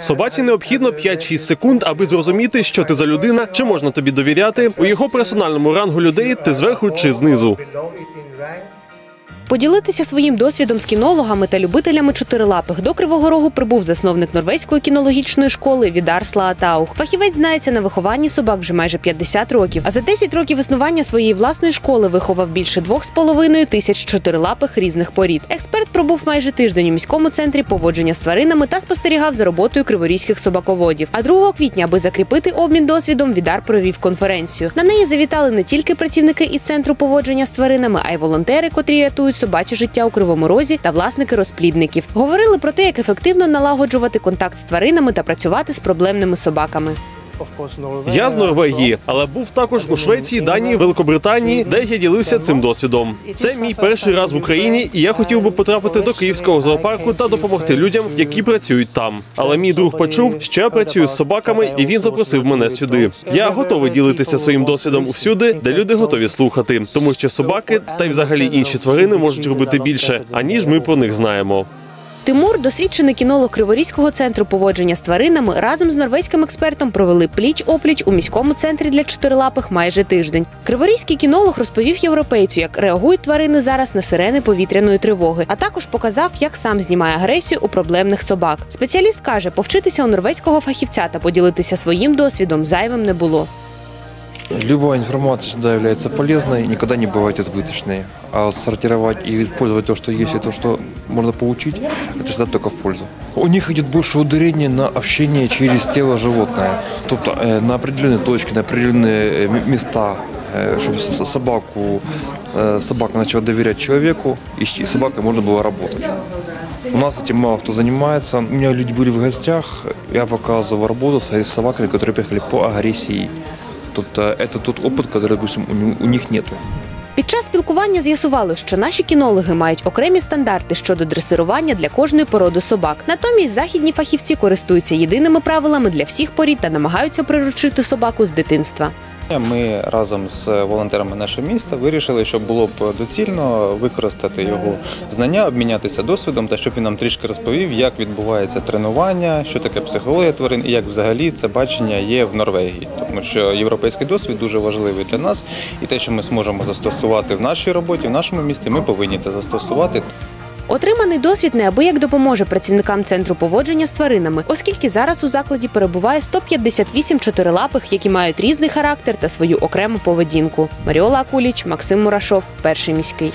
Собаці необхідно 5-6 секунд, аби зрозуміти, що ти за людина, чи можна тобі довіряти у його персональному рангу людей, ти зверху чи знизу. Поділитися своїм досвідом з кінологами та любителями чотирилапих до Кривого Рогу прибув засновник норвезької кінологічної школи Відар Слаатаух. Фахівець знається на вихованні собак вже майже 50 років. А за 10 років існування своєї власної школи виховав більше 2,5 тисяч чотирилапих різних порід. Експерт пробув майже тиждень у міському центрі поводження з тваринами та спостерігав за роботою криворізьких собаководів. А 2 квітня, аби закріпити обмін досвідом, Відар провів конференцію. На неї завітали не тільки працівники із центру поводження з тваринами, а й волонтери, котрі рятують собаче життя у кривому розі та власники розплідників. Говорили про те, як ефективно налагоджувати контакт з тваринами та працювати з проблемними собаками. Я з Норвегії, але був також у Швеції, Данії, Великобританії, де я ділився цим досвідом. Це мій перший раз в Україні, і я хотів би потрапити до київського зоопарку та допомогти людям, які працюють там. Але мій друг почув, що я працюю з собаками, і він запросив мене сюди. Я готовий ділитися своїм досвідом усюди, де люди готові слухати, тому що собаки та й взагалі інші тварини можуть робити більше, аніж ми про них знаємо. Тимур, досвідчений кінолог Криворізького центру поводження з тваринами, разом з норвезьким експертом провели пліч опліч у міському центрі для чотирилапих майже тиждень. Криворізький кінолог розповів європейцю, як реагують тварини зараз на сирени повітряної тривоги, а також показав, як сам знімає агресію у проблемних собак. Спеціаліст каже, повчитися у норвезького фахівця та поділитися своїм досвідом зайвим не було. Любая информация всегда является полезной, никогда не бывает избыточной. А вот сортировать и использовать то, что есть, и то, что можно получить, это всегда только в пользу. У них идет больше ударение на общение через тело животное. Тобто э, на определенные точки, на определенные э, м- места, э, чтобы с- собаку, э, собака начала доверять человеку, и с и с собакой можно было работать. У нас этим мало кто занимается. У меня люди были в гостях, я показывал работу с собаками, которые приехали по агрессии. Тобто это тот опыт, который, допустим, у них- у них нету. Під час спілкування з'ясувало, що наші кінологи мають окремі стандарти щодо дресирування для кожної породи собак. Натомість західні фахівці користуються єдиними правилами для всіх порід та намагаються приручити собаку з дитинства. Ми разом з волонтерами нашого міста вирішили, що було б доцільно використати його знання, обмінятися досвідом та щоб він нам трішки розповів, як відбувається тренування, що таке психологія тварин і як взагалі це бачення є в Норвегії. Тому що європейський досвід дуже важливий для нас, і те, що ми зможемо застосувати в нашій роботі, в нашому місті, ми повинні це застосувати. Отриманий досвід неабияк допоможе працівникам центру поводження з тваринами, оскільки зараз у закладі перебуває 158 чотирилапих, які мають різний характер та свою окрему поведінку. Маріола Акуліч, Максим Мурашов, перший міський.